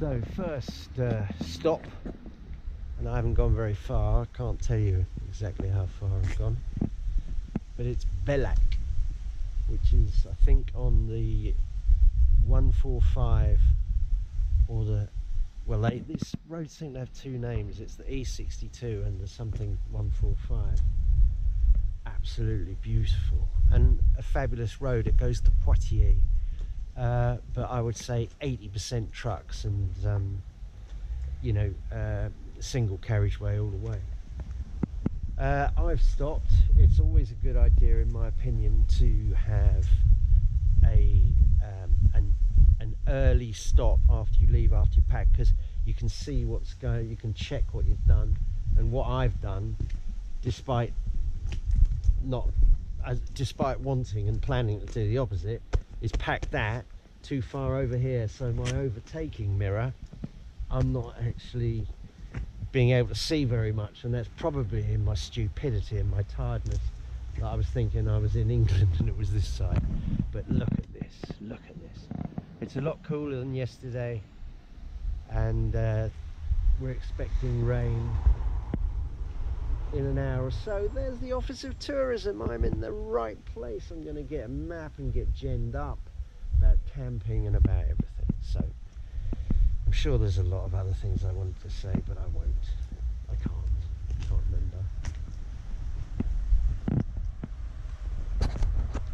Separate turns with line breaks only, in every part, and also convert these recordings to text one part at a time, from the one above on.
So first uh, stop, and I haven't gone very far. I can't tell you exactly how far I've gone, but it's Bellac, which is I think on the 145 or the well, they, this road seem to have two names. It's the E62 and the something 145. Absolutely beautiful and a fabulous road. It goes to Poitiers but I would say 80% trucks and um, you know uh, single carriageway all the way. Uh, I've stopped. It's always a good idea, in my opinion, to have a um, an, an early stop after you leave, after you pack, because you can see what's going. You can check what you've done and what I've done, despite not, as, despite wanting and planning to do the opposite is pack that too far over here so my overtaking mirror I'm not actually being able to see very much and that's probably in my stupidity and my tiredness that I was thinking I was in England and it was this side but look at this look at this it's a lot cooler than yesterday and uh, we're expecting rain in an hour or so. There's the Office of Tourism. I'm in the right place. I'm going to get a map and get genned up about camping and about everything. So I'm sure there's a lot of other things I wanted to say, but I won't. I can't. I can't remember.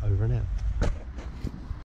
Over and out.